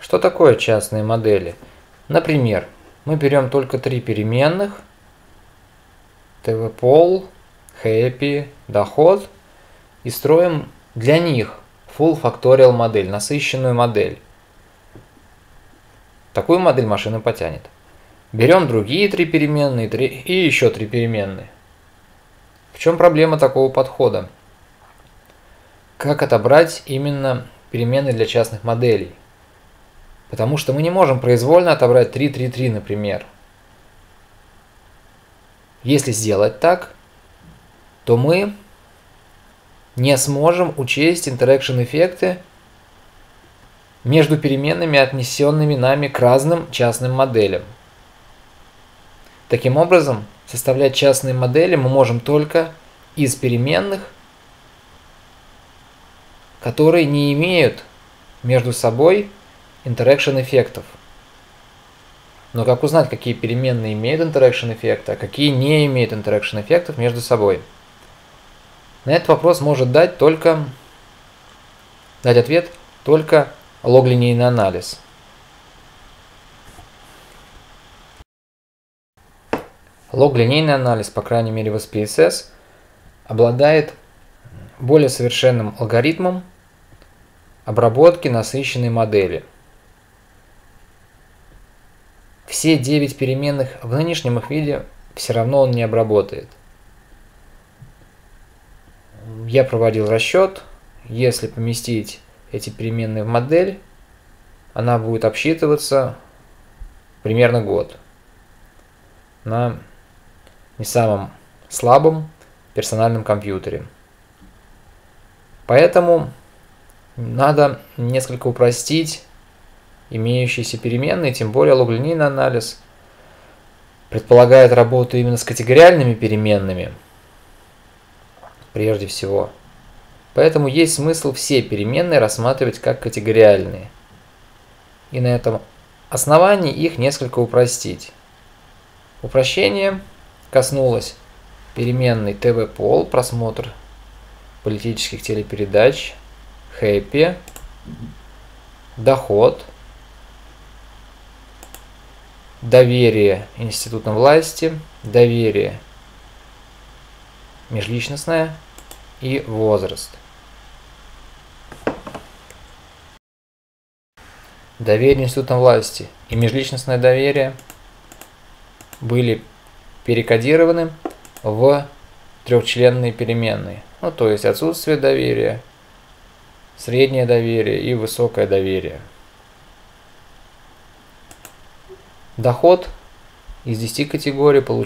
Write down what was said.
Что такое частные модели? Например, мы берем только три переменных tvpol, happy, доход и строим для них full factorial модель, насыщенную модель. Такую модель машина потянет. Берем другие три переменные три, и еще три переменные. В чем проблема такого подхода? Как отобрать именно переменные для частных моделей? Потому что мы не можем произвольно отобрать 3, 3, 3, например. Если сделать так, то мы не сможем учесть interaction эффекты между переменными, отнесенными нами к разным частным моделям. Таким образом, составлять частные модели мы можем только из переменных, которые не имеют между собой interaction эффектов. Но как узнать, какие переменные имеют interaction эффекты, а какие не имеют interaction эффектов между собой? На этот вопрос может дать только дать ответ только логлинейный анализ. Лог-линейный анализ, по крайней мере в SPSS, обладает более совершенным алгоритмом обработки насыщенной модели. Все 9 переменных в нынешнем их виде все равно он не обработает. Я проводил расчет, если поместить эти переменные в модель, она будет обсчитываться примерно год на не самом слабом персональном компьютере. Поэтому надо несколько упростить имеющиеся переменные, тем более логлинейный анализ предполагает работу именно с категориальными переменными, прежде всего. Поэтому есть смысл все переменные рассматривать как категориальные. И на этом основании их несколько упростить. Упрощение коснулось переменной ТВ-пол, просмотр политических телепередач, хэппи, доход, доверие институтам власти, доверие межличностное и возраст. Доверие институтам власти и межличностное доверие были перекодированы в трехчленные переменные. Ну, то есть отсутствие доверия, среднее доверие и высокое доверие. Доход из 10 категорий получил